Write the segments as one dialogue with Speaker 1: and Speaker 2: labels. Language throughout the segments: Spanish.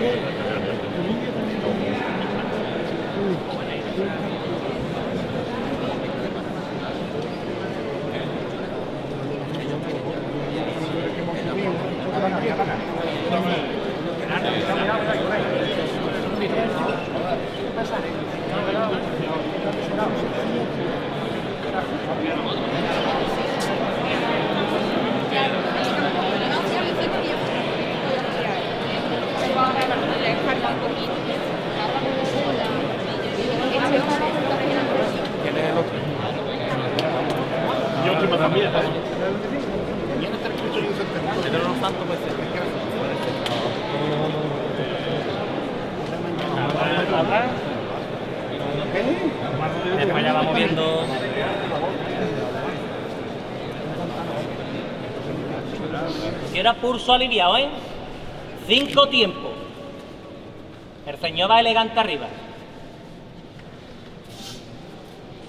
Speaker 1: Yeah. Después ya vamos viendo. Si era pulso aliviado, ¿eh? Cinco tiempos. El señor va elegante arriba.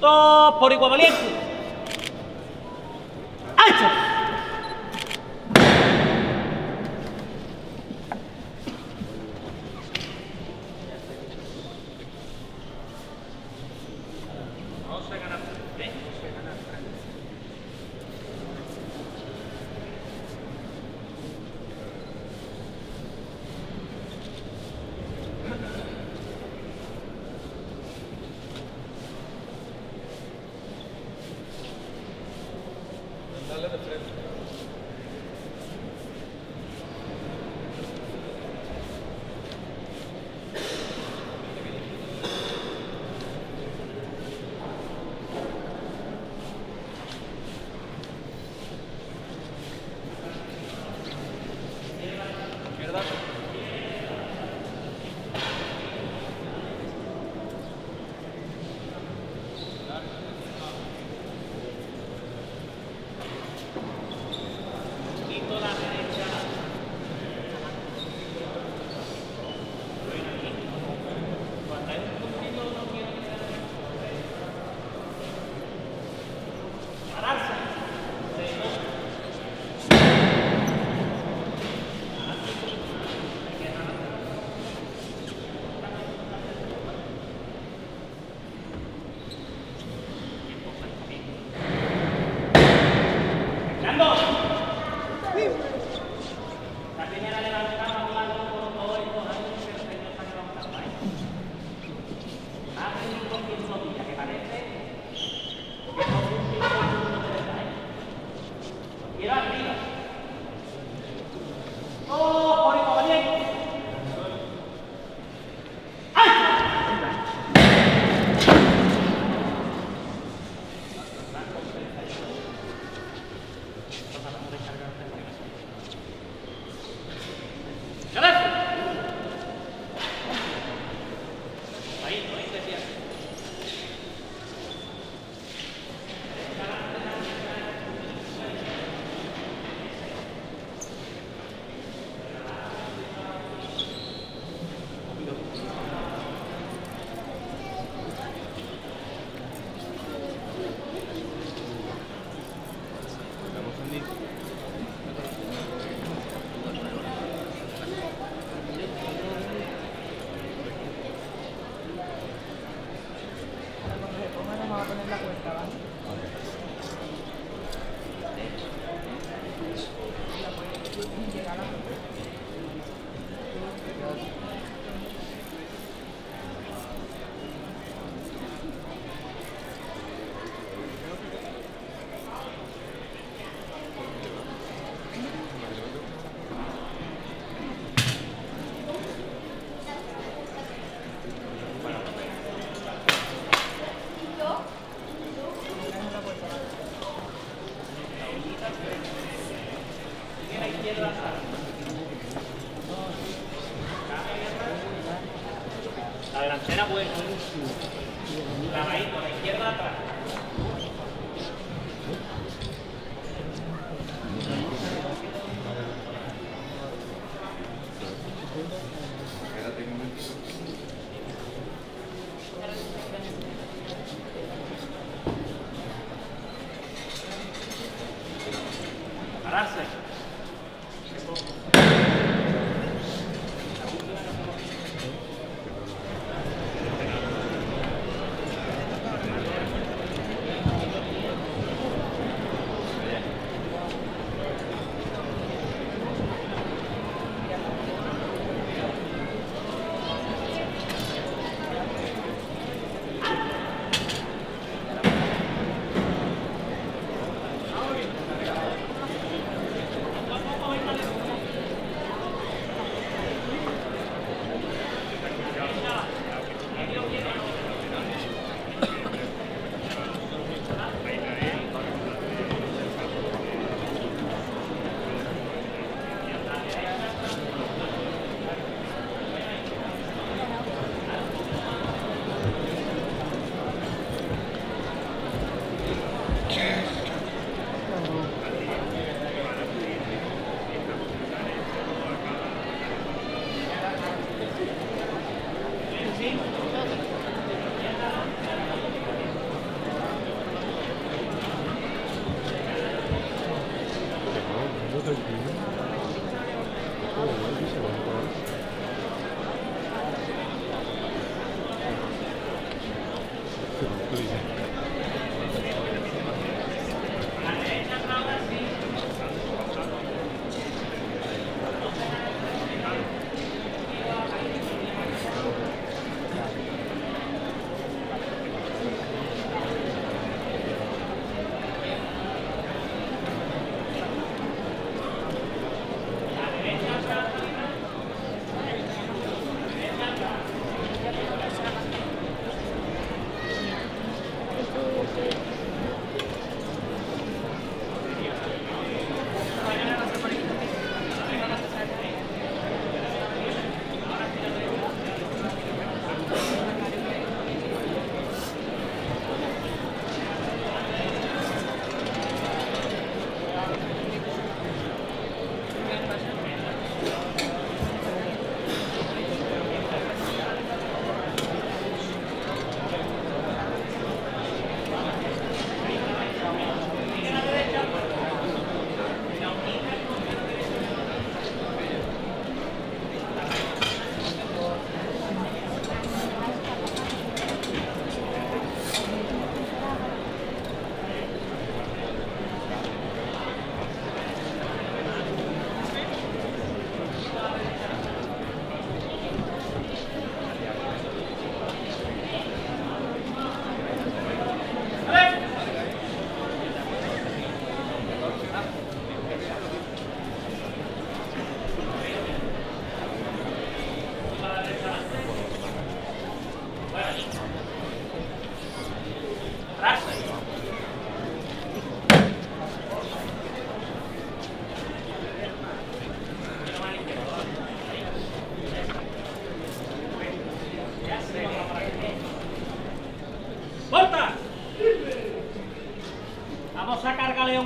Speaker 1: Dos por igual valiente. ¡Fernando! La delantera buena. La raíz por la izquierda atrás. team.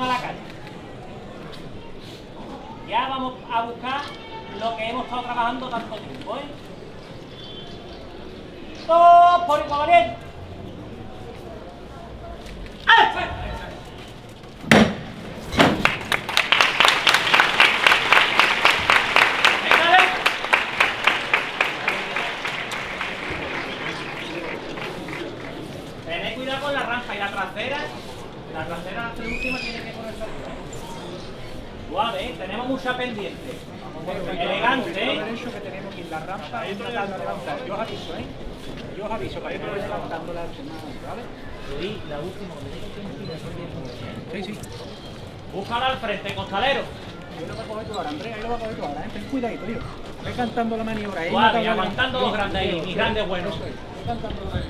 Speaker 1: a la calle. Ya vamos a buscar lo que hemos estado trabajando tanto tiempo. ¿eh? 2 por ecuivaliente. Tened cuidado con la rampa y la trasera la trasera penúltima tiene que ponerse aquí, eh, tenemos mucha pendiente. Elegante. Eh.
Speaker 2: derecho que tenemos la rampa. Yo os aviso, ¿eh? Yo os aviso para que no levantando la. Sí,
Speaker 1: la última. Sí. Búscala al frente, costalero.
Speaker 2: Lo voy a coger ahora, ¿eh? Ten tío. Cantando la maniobra,
Speaker 1: ¿eh? Aguantando los grandes ahí, grandes buenos. Cantando la maniobra.